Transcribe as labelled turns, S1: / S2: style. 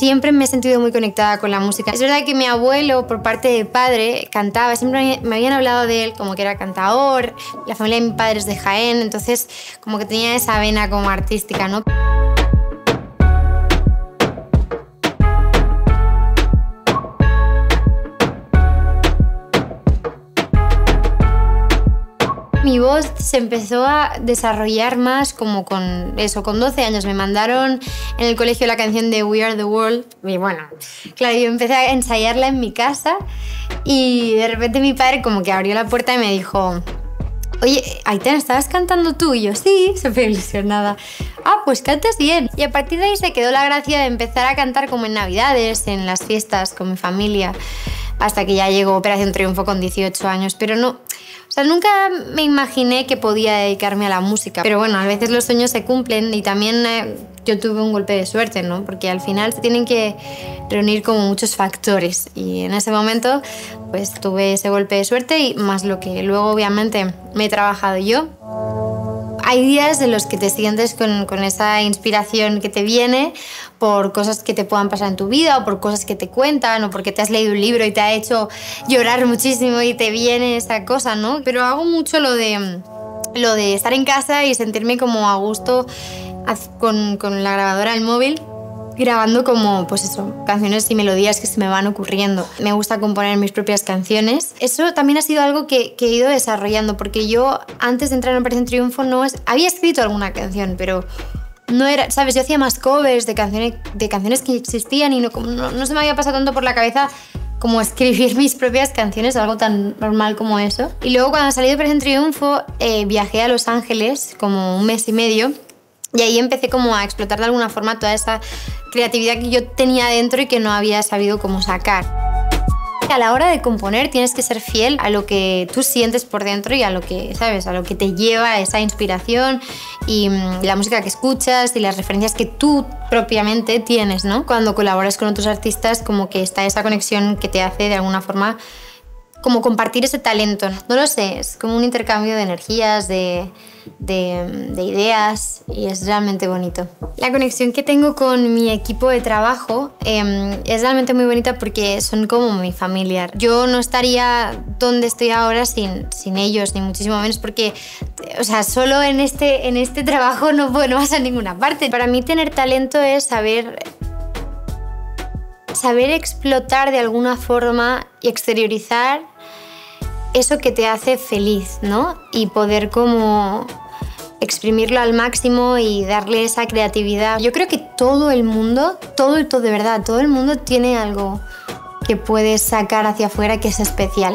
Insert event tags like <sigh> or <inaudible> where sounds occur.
S1: Siempre me he sentido muy conectada con la música. Es verdad que mi abuelo, por parte de padre, cantaba, siempre me habían hablado de él como que era cantador, la familia de mi padre es de Jaén, entonces como que tenía esa vena como artística, ¿no? Mi voz se empezó a desarrollar más como con eso, con 12 años. Me mandaron en el colegio la canción de We Are the World y bueno, claro, yo empecé a ensayarla en mi casa y de repente mi padre como que abrió la puerta y me dijo, Oye, Aitana, ¿estabas cantando tú? Y yo, sí, <laughs> súper ilusionada. Ah, pues cantas bien. Y a partir de ahí se quedó la gracia de empezar a cantar como en Navidades, en las fiestas con mi familia, hasta que ya llegó Operación Triunfo con 18 años. Pero no, o sea, nunca me imaginé que podía dedicarme a la música, pero bueno, a veces los sueños se cumplen y también eh, yo tuve un golpe de suerte, ¿no? Porque al final se tienen que reunir como muchos factores y en ese momento pues tuve ese golpe de suerte y más lo que luego obviamente me he trabajado yo hay días en los que te sientes con, con, esa inspiración que te viene por cosas que te puedan pasar en tu vida o por cosas que te cuentan o porque te has leído un libro y te ha hecho llorar muchísimo y te viene esa cosa, ¿no? Pero hago mucho lo de, lo de estar en casa y sentirme como a gusto con, con la grabadora del móvil grabando como, pues eso, canciones y melodías que se me van ocurriendo. Me gusta componer mis propias canciones. Eso también ha sido algo que, he ido desarrollando, porque yo antes de entrar en Operación Triunfo no es, había escrito alguna canción, pero no era, ¿sabes? Yo hacía más covers de canciones, de canciones que existían y no, no, no se me había pasado tanto por la cabeza como escribir <laughs> mis propias canciones, algo tan normal como eso. Y luego cuando salí de Operación Triunfo eh, viajé a Los Ángeles como un mes y medio y ahí empecé como a explotar de alguna forma toda esa creatividad que yo tenía dentro y que no había sabido cómo sacar. A la hora de componer tienes que ser fiel a lo que tú sientes por dentro y a lo que, ¿sabes? A lo que te lleva esa inspiración y mm, la música que escuchas y las referencias que tú propiamente tienes, ¿no? Cuando colaboras con otros artistas como que está esa conexión que te hace de alguna forma como compartir ese talento. No lo sé, es como un intercambio de energías, de, de, ideas y es realmente bonito. La conexión que tengo con mi equipo de trabajo em, es realmente muy bonita porque son como mi familia. Yo no estaría donde estoy ahora sin, sin ellos, ni muchísimo menos porque, o sea, solo en este, en este trabajo no, no vas a ninguna parte. Para mí tener talento es saber saber explotar de alguna forma y exteriorizar eso que te hace feliz, ¿no? Y poder como exprimirlo al máximo y darle esa creatividad. Yo creo que todo el mundo, todo, todo de verdad, todo el mundo tiene algo que puedes sacar hacia afuera que es especial.